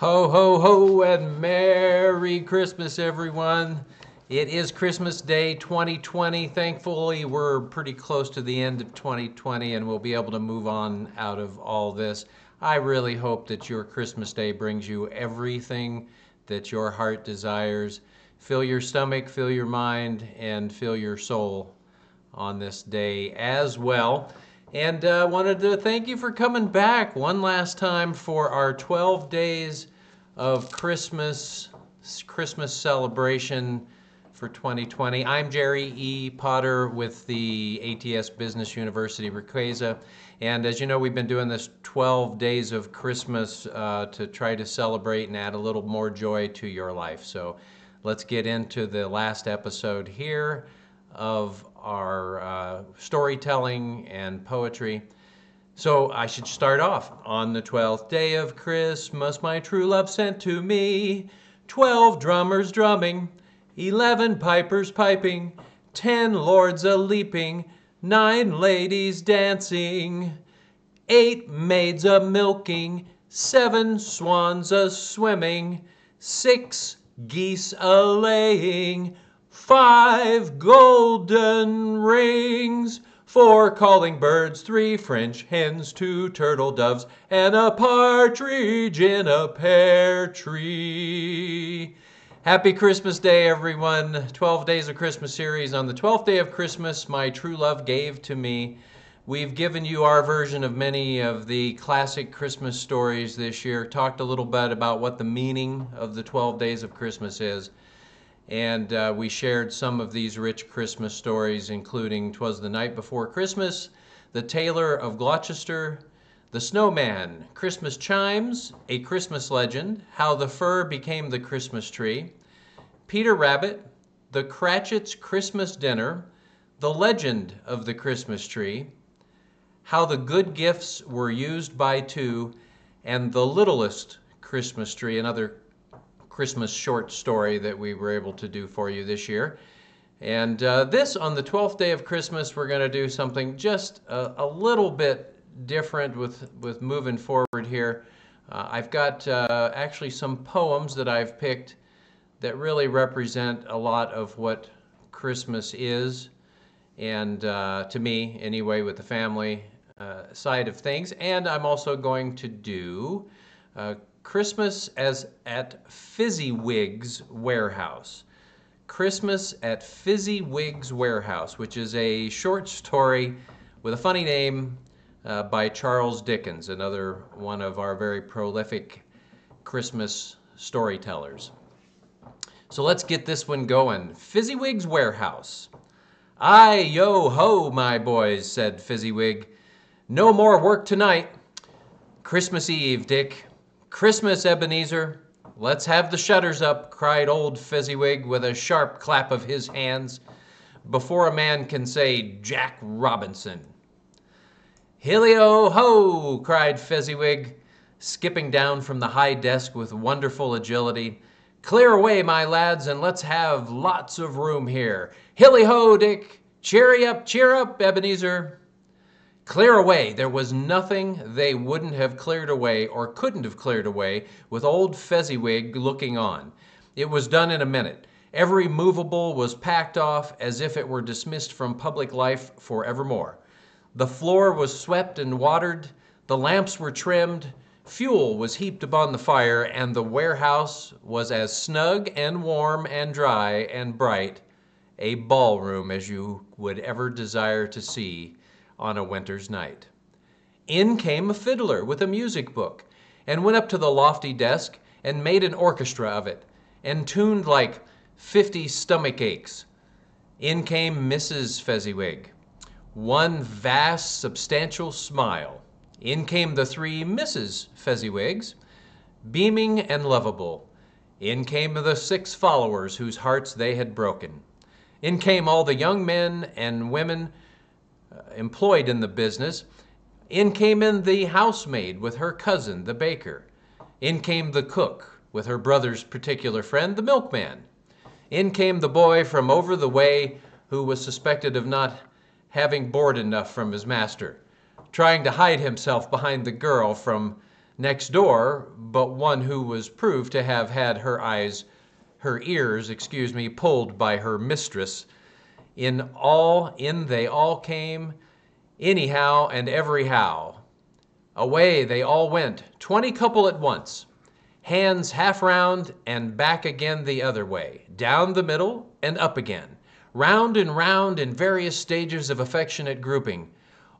Ho, ho, ho, and Merry Christmas, everyone. It is Christmas Day 2020. Thankfully, we're pretty close to the end of 2020 and we'll be able to move on out of all this. I really hope that your Christmas Day brings you everything that your heart desires. Fill your stomach, fill your mind, and fill your soul on this day as well. And uh, wanted to thank you for coming back one last time for our 12 days of Christmas Christmas celebration for 2020. I'm Gerry E. Potter with the ATS Business University Riquezza. And as you know, we've been doing this 12 days of Christmas uh, to try to celebrate and add a little more joy to your life. So let's get into the last episode here of our uh, storytelling and poetry. So I should start off. On the twelfth day of Christmas, my true love sent to me twelve drummers drumming, eleven pipers piping, ten lords a leaping, nine ladies dancing, eight maids a milking, seven swans a swimming, six geese a laying five golden rings, four calling birds, three French hens, two turtle doves, and a partridge in a pear tree. Happy Christmas Day, everyone. 12 Days of Christmas series. On the 12th day of Christmas, my true love gave to me. We've given you our version of many of the classic Christmas stories this year, talked a little bit about what the meaning of the 12 days of Christmas is and uh, we shared some of these rich Christmas stories, including "Twas the Night Before Christmas," "The Tailor of Gloucester," "The Snowman," "Christmas Chimes," "A Christmas Legend," "How the Fir Became the Christmas Tree," "Peter Rabbit," "The Cratchits' Christmas Dinner," "The Legend of the Christmas Tree," "How the Good Gifts Were Used by Two," and "The Littlest Christmas Tree," another Christmas short story that we were able to do for you this year. And uh, this, on the 12th day of Christmas, we're going to do something just a, a, little bit different with, with moving forward here. Uh, I've got uh, actually some poems that I've picked that really represent a lot of what Christmas is, and uh, to me, anyway, with the family uh, side of things. And I'm also going to do uh, Christmas as at Fezziwig's Warehouse. Christmas at Fezziwig's Warehouse, which is a short story with a funny name uh, by Charles Dickens, another one of our very prolific Christmas storytellers. So let's get this one going. Fezziwig's Warehouse. Aye, yo, ho, my boys, said Fezziwig. No more work tonight. Christmas Eve, Dick. Christmas, Ebenezer! Let's have the shutters up, cried old Fezziwig with a sharp clap of his hands, before a man can say Jack Robinson. Hilly-o ho! cried Fezziwig, skipping down from the high desk with wonderful agility. Clear away, my lads, and let's have lots of room here. Hilly ho, Dick! Cheery up, cheer up, Ebenezer! Clear away. There was nothing they wouldn't have cleared away or couldn't have cleared away with old Fezziwig looking on. It was done in a minute. Every movable was packed off as if it were dismissed from public life for evermore. The floor was swept and watered, the lamps were trimmed, fuel was heaped upon the fire, and the warehouse was as snug and warm and dry and bright a ballroom as you would ever desire to see on a winter's night. In came a fiddler with a music book, and went up to the lofty desk and made an orchestra of it, and tuned like fifty stomach aches. In came Mrs. Fezziwig, one vast, substantial smile. In came the three Mrs. Fezziwigs, beaming and lovable. In came the six followers whose hearts they had broken. In came all the young men and women Uh, employed in the business. In came in the housemaid with her cousin, the baker. In came the cook with her brother's particular friend, the milkman. In came the boy from over the way who was suspected of not having board enough from his master, trying to hide himself behind the girl from next door, but one who was proved to have had her eyes, her ears, excuse me, pulled by her mistress. In all, in they all came, anyhow and everyhow. Away they all went, twenty couple at once, hands half round and back again the other way, down the middle and up again, round and round in various stages of affectionate grouping.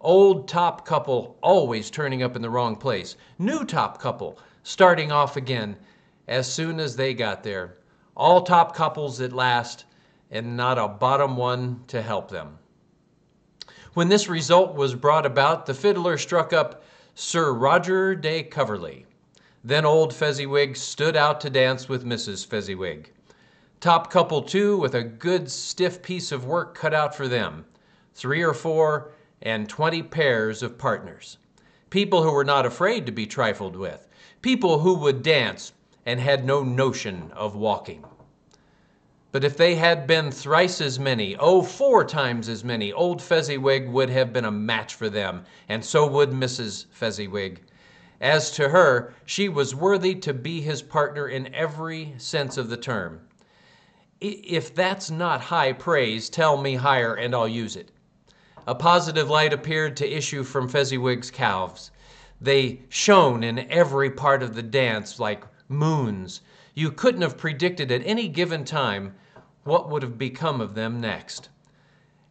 Old top couple always turning up in the wrong place. New top couple starting off again as soon as they got there. All top couples at last, and not a bottom one to help them. When this result was brought about, the fiddler struck up Sir Roger de Coverley. Then old Fezziwig stood out to dance with Mrs. Fezziwig. Top couple two with a good stiff piece of work cut out for them. Three or four and twenty pairs of partners. People who were not afraid to be trifled with. People who would dance and had no notion of walking. But if they had been thrice as many, oh, four times as many, old Fezziwig would have been a match for them, and so would Mrs. Fezziwig. As to her, she was worthy to be his partner in every sense of the term. If that's not high praise, tell me higher and I'll use it. A positive light appeared to issue from Fezziwig's calves. They shone in every part of the dance like moons, you couldn't have predicted at any given time what would have become of them next.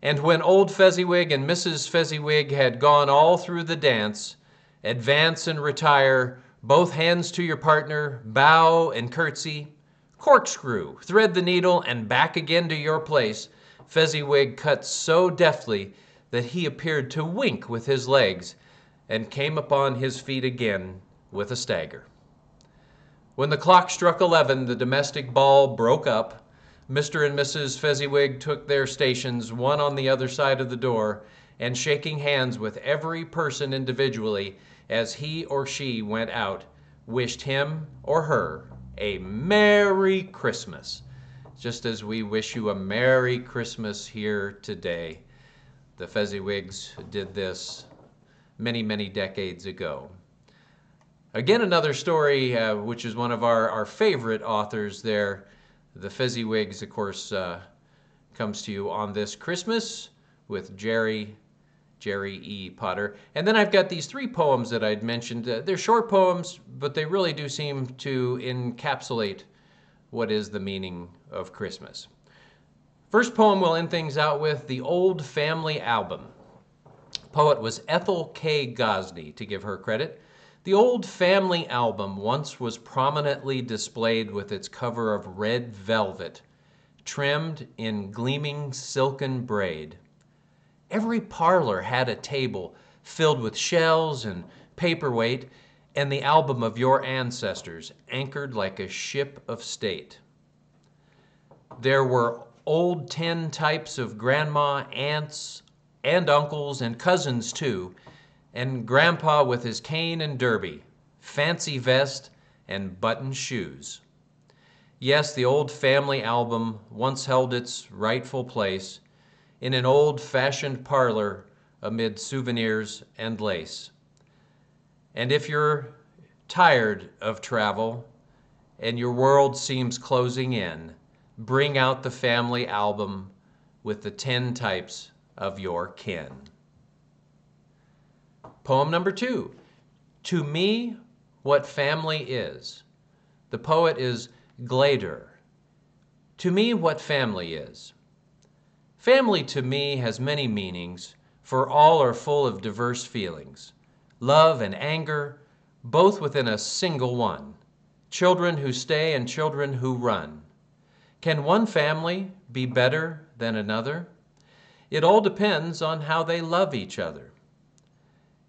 And when old Fezziwig and Mrs. Fezziwig had gone all through the dance, advance and retire, both hands to your partner, bow and curtsy, corkscrew, thread the needle, and back again to your place, Fezziwig cut so deftly that he appeared to wink with his legs and came upon his feet again with a stagger. When the clock struck 11, the domestic ball broke up. Mr. and Mrs. Fezziwig took their stations, one on the other side of the door, and shaking hands with every person individually as he or she went out, wished him or her a Merry Christmas, just as we wish you a Merry Christmas here today. The Fezziwigs did this many, many decades ago. Again, another story, uh, which is one of our, our favorite authors there. The Fezziwigs, of course, uh, comes to you on this Christmas with Gerry, Gerry E. Potter. And then I've got these three poems that I'd mentioned. Uh, they're short poems, but they really do seem to encapsulate what is the meaning of Christmas. First poem we'll end things out with The Old Family Album. Poet was Ethel K. Gosney, to give her credit. The old family album once was prominently displayed with its cover of red velvet, trimmed in gleaming silken braid. Every parlor had a table filled with shells and paperweight, and the album of your ancestors anchored like a ship of state. There were old tin types of grandma, aunts, and uncles, and cousins too, and Grandpa with his cane and derby, fancy vest, and button shoes. Yes, the old family album once held its rightful place in an old fashioned parlor amid souvenirs and lace. And if you're tired of travel and your world seems closing in, bring out the family album with the tin types of your kin. Poem number two To Me, What Family Is. The poet is Glader. To me, what family is. Family to me has many meanings, for all are full of diverse feelings love and anger, both within a single one. Children who stay and children who run. Can one family be better than another? It all depends on how they love each other.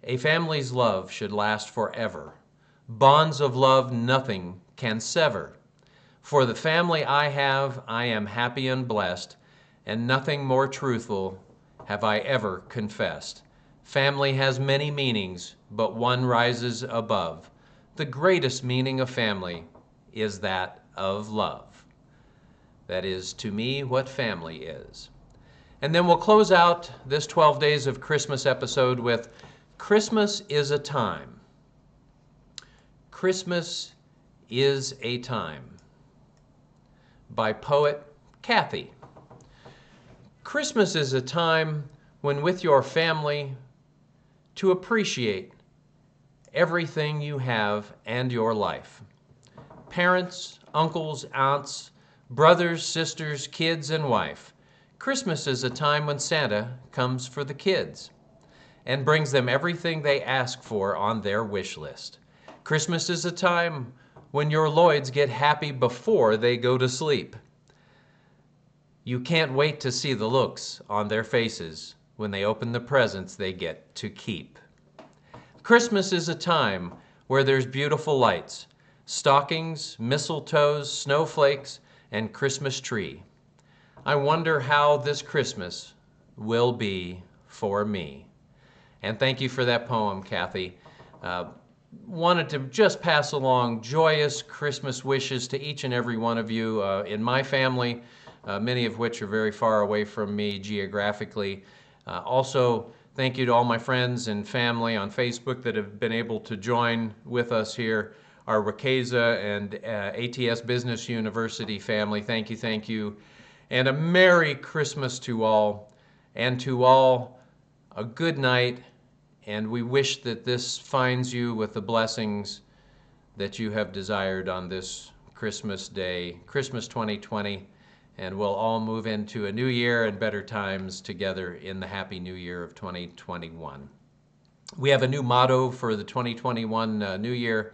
A family's love should last forever. Bonds of love nothing can sever. For the family I have, I am happy and blessed, and nothing more truthful have I ever confessed. Family has many meanings, but one rises above. The greatest meaning of family is that of love. That is, to me, what family is. And then we'll close out this 12 Days of Christmas episode with Christmas is a time Christmas is a Time by poet Kathy. Christmas is a time when, with your family, to appreciate everything you have and your life. Parents, uncles, aunts, brothers, sisters, kids, and wife. Christmas is a time when Santa comes for the kids and brings them everything they ask for on their wish list. Christmas is a time when your Lloyds get happy before they go to sleep. You can't wait to see the looks on their faces when they open the presents they get to keep. Christmas is a time where there's beautiful lights, stockings, mistletoes, snowflakes, and Christmas tree. I wonder how this Christmas will be for me. And thank you for that poem, Kathy. Uh, wanted to just pass along joyous Christmas wishes to each and every one of you uh, in my family, uh, many of which are very far away from me geographically. Uh, also, thank you to all my friends and family on Facebook that have been able to join with us here. Riquezza and uh, ATS Business University family, thank you, thank you. And a Merry Christmas to all, and to all a good night and we wish that this finds you with the blessings that you have desired on this Christmas day, Christmas 2020, and we'll all move into a new year and better times together in the happy new year of 2021. We have a new motto for the 2021 uh, new year.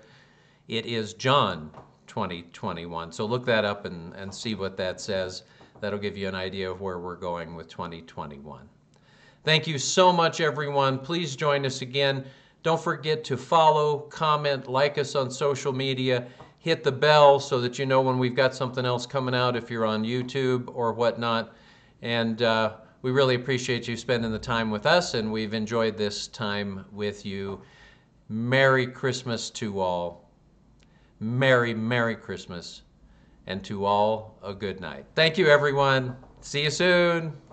It is John 2021. So look that up and, and see what that says. That'll give you an idea of where we're going with 2021. Thank you so much, everyone. Please join us again. Don't forget to follow, comment, like us on social media, hit the bell so that you know when we've got something else coming out if you're on YouTube or whatnot. And uh, we really appreciate you spending the time with us, and we've enjoyed this time with you. Merry Christmas to all. Merry, Merry Christmas. And to all, a good night. Thank you, everyone. See you soon.